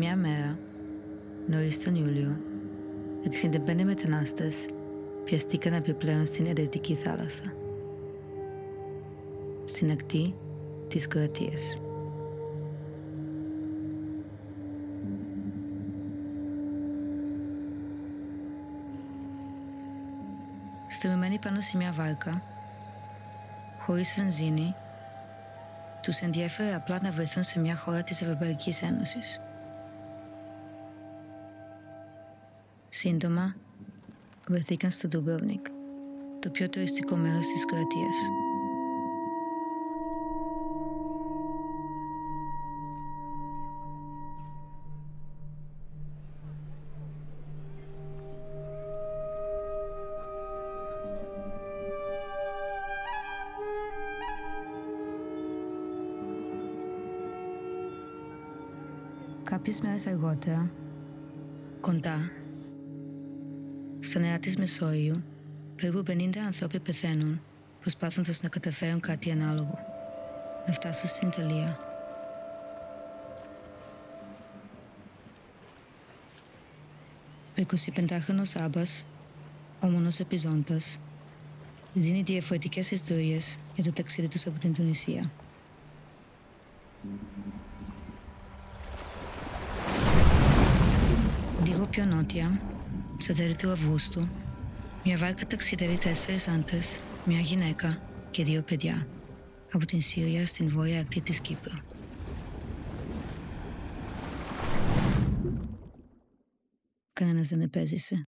Μια μέρα, νωρίς τον Ιούλιο, 65 μετανάστες πιαστήκαν επιπλέον στην Ερετική θάλασσα, στην ακτή της Κροατίας. Στριμμένοι πάνω σε μια βάρκα, χωρίς βενζίνη, τους ενδιέφερε απλά να βρεθούν σε μια χώρα της Ευρωπαϊκής Ένωσης. Σύντομα, βρεθήκαν στο Ντουμπρόβνικ, το πιο τουριστικό μέρος της Κροατίας. Κάποιες μέρες αργότερα, κοντά, στα νερά της Μεσόγειου, περίπου 50 άνθρωποι πεθαίνουν προσπάθοντας να καταφέρουν κάτι ανάλογο, να φτάσουν στην Ιταλία. Ο 25χρονος Άμπας, ο μόνος επιζώντας, δίνει διαφορετικές ιστορίες για το ταξίδι τους από την Τουνησία. Πιο νότια, στα τέλη του Αυγούστου, μια βάρκα ταξιδεύει τέσσερις άντρες, μια γυναίκα και δύο παιδιά από την Σύρια στην βόρεια ακτή της Κύπρου. Κανένας δεν επέζησε.